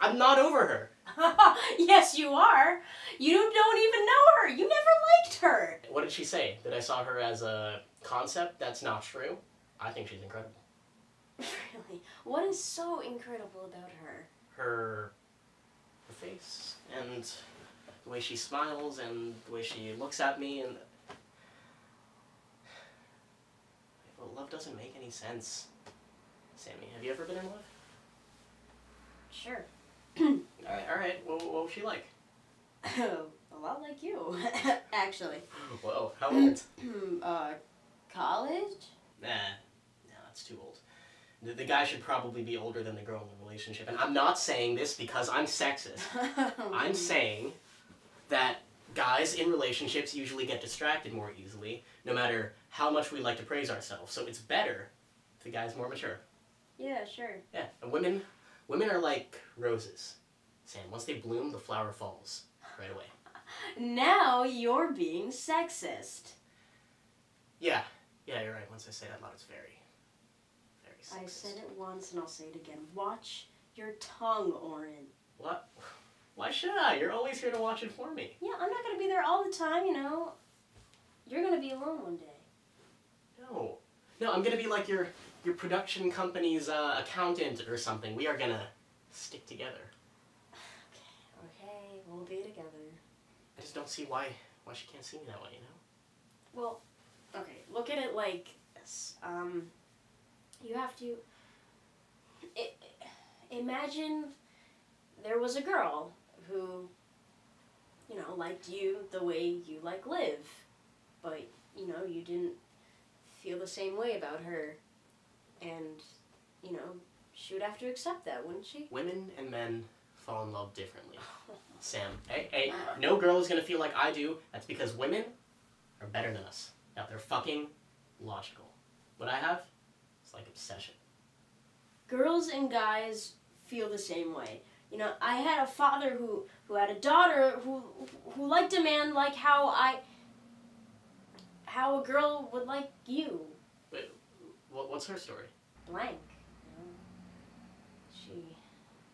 I'm not over her. yes, you are. You don't even know her. You never liked her. What did she say? That I saw her as a concept? That's not true. I think she's incredible. Really? What is so incredible about her? Her, her face and the way she smiles and the way she looks at me and. Well, love doesn't make any sense. Sammy, have you ever been in love? Sure. Alright, alright. Well, what was she like? a lot like you, actually. Well, how old? uh, college? Nah, nah, that's too old. The, the guy should probably be older than the girl in the relationship. And I'm not saying this because I'm sexist. I'm saying that guys in relationships usually get distracted more easily, no matter how much we like to praise ourselves. So it's better if the guy's more mature. Yeah, sure. Yeah, and women, women are like roses. Sam, once they bloom, the flower falls right away. Now you're being sexist. Yeah, yeah, you're right. Once I say that loud, it's very, very sexist. I said it once and I'll say it again. Watch your tongue, Oren. What? Why should I? You're always here to watch it for me. Yeah, I'm not gonna be there all the time, you know. You're gonna be alone one day. No, no, I'm gonna be like your your production company's uh, accountant or something. We are gonna stick together. Okay, okay, we'll be together. I just don't see why why she can't see me that way. You know? Well, okay, look at it like this. Um, you have to. I, imagine there was a girl who, you know, liked you the way you like Liv, but you know you didn't feel the same way about her, and you know she would have to accept that, wouldn't she? Women and men fall in love differently. Sam, hey, hey, no girl is gonna feel like I do. That's because women are better than us. Now they're fucking logical. What I have, it's like obsession. girls and guys feel the same way. You know, I had a father who who had a daughter who who liked a man like how I how a girl would like you. What, what's her story? Blank. You know. She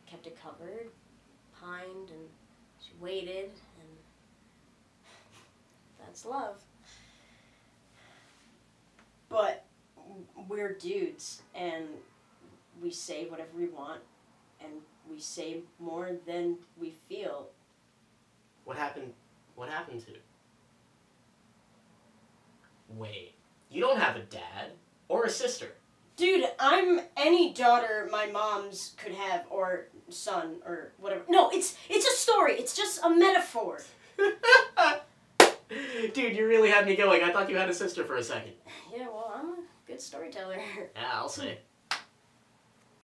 kept it covered, pined, and she waited, and that's love. But we're dudes, and we say whatever we want, and we say more than we feel. What happened? What happened to? Wait, you don't have a dad or a sister. Dude, I'm any daughter my mom's could have, or son, or whatever. No, it's it's a story. It's just a metaphor. Dude, you really had me going. I thought you had a sister for a second. Yeah, well, I'm a good storyteller. Yeah, I'll say.